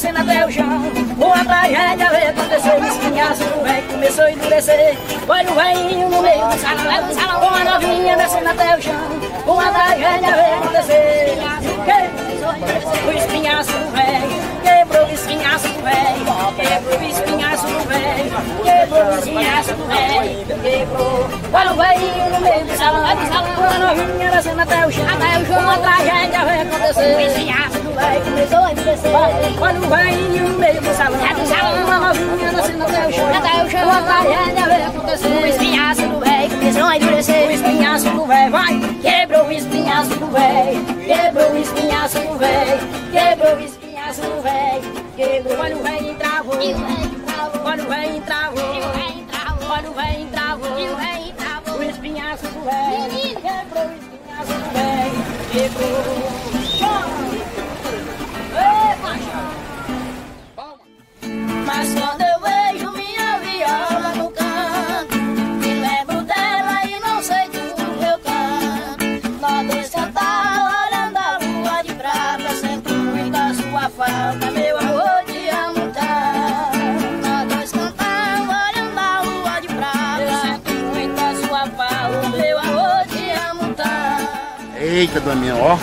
descendo até o chão Uma tragédia veio acontecer Os pinhaços do velho começou a endurecer. Foi o veinho no meio do salão é o salão, uma novinha descendo até o chão. Quebrou o espinhaço do velho, quebrou. Olha o no meio do salão, do salão, uma novinha descendo até o chão, até o chão, uma tragédia vai acontecer. O espinhaço do velho começou a endurecer. Olha o no meio do salão, do salão, uma novinha descendo até o chão, até o chão, uma tragédia vai acontecer. O espinhaço do velho começou a endurecer. O espinhaço do velho vai, quebrou o espinhaço do velho, olha o velho entravou, olha o velho entravou, o espinhaço do velho, quebrou o espinhaço do velho, quebrou. Tanto. Eita, Daminha, ó.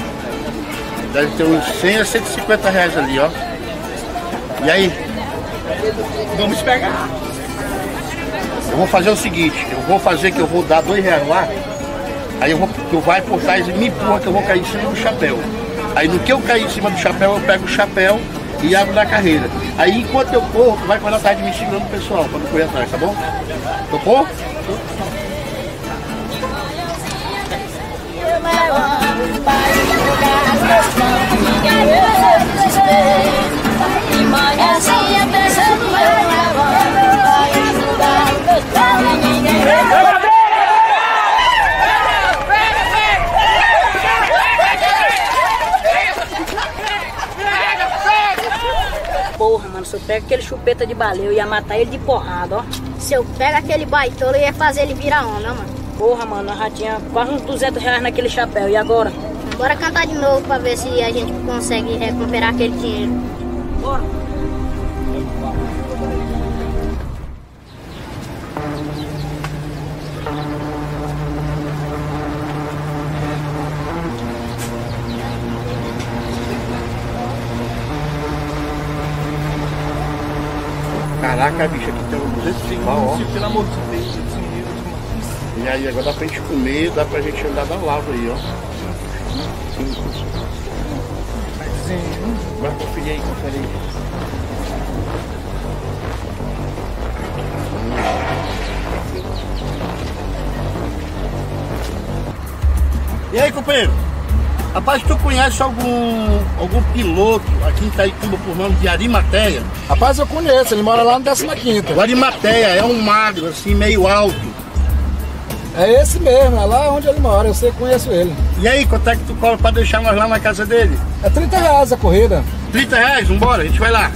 Deve ter uns 100 a 150 reais ali, ó. E aí? Vamos pegar. Eu vou fazer o seguinte, eu vou fazer que eu vou dar dois reais lá, aí eu vou, tu vai por trás e me empurra que eu vou cair em cima do chapéu. Aí no que eu cair em cima do chapéu, eu pego o chapéu e abro na carreira. Aí enquanto eu corro, tu vai correr atrás de mim segurando o pessoal, quando eu correr atrás, tá bom? Topou? E Porra, mano, se eu pego aquele chupeta de baleia, eu ia matar ele de porrada, ó. Se eu pego aquele baitola, eu ia fazer ele virar onda, mano. Porra, mano, nós já tinha quase uns 200 reais naquele chapéu, e agora? Bora cantar de novo pra ver se a gente consegue recuperar aquele dinheiro. Bora. Caraca, bicho, aqui tem um 200 ó. Pelo amor de Deus, Deus. E aí agora dá pra gente comer, dá pra gente andar na lava aí, ó. Vai conferir aí, confere aí. E aí, companheiro? Rapaz, tu conhece algum, algum piloto aqui em Itaituba por nome de Arimateia? Rapaz, eu conheço, ele mora lá no 15 O Arimateia é um magro, assim, meio alto. É esse mesmo, é lá onde ele mora, eu sei que conheço ele. E aí, quanto é que tu cobra pra deixar nós lá na casa dele? É 30 reais a corrida. 30 reais, vambora, a gente vai lá.